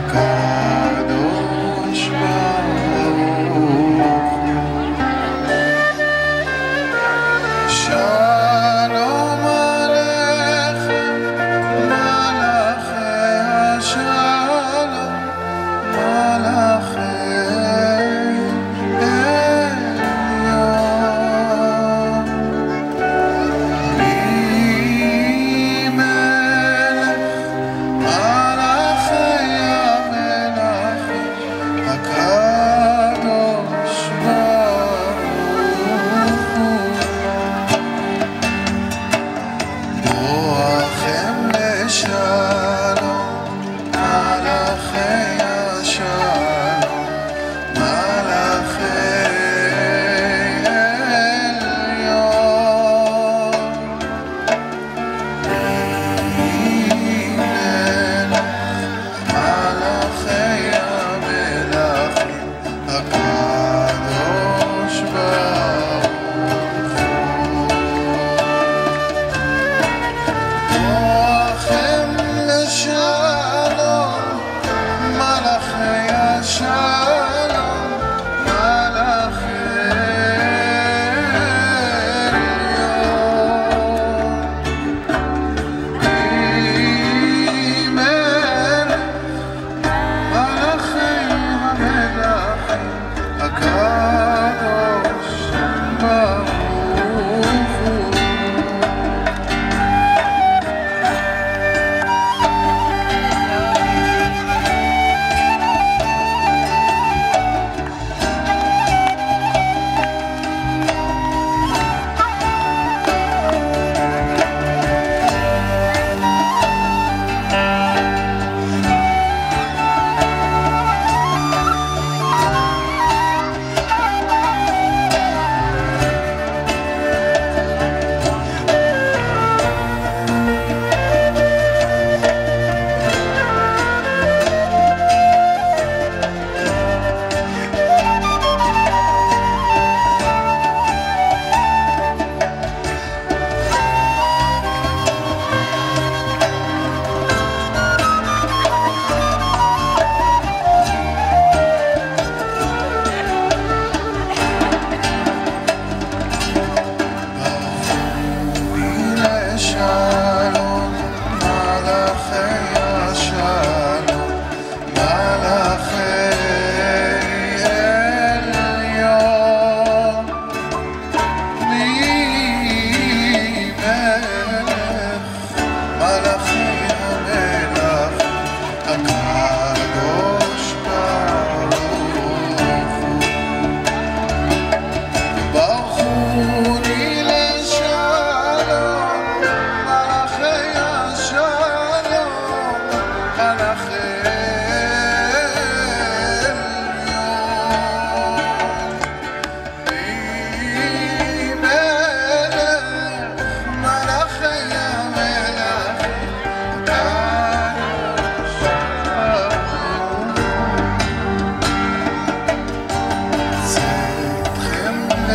пока.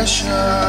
pressure.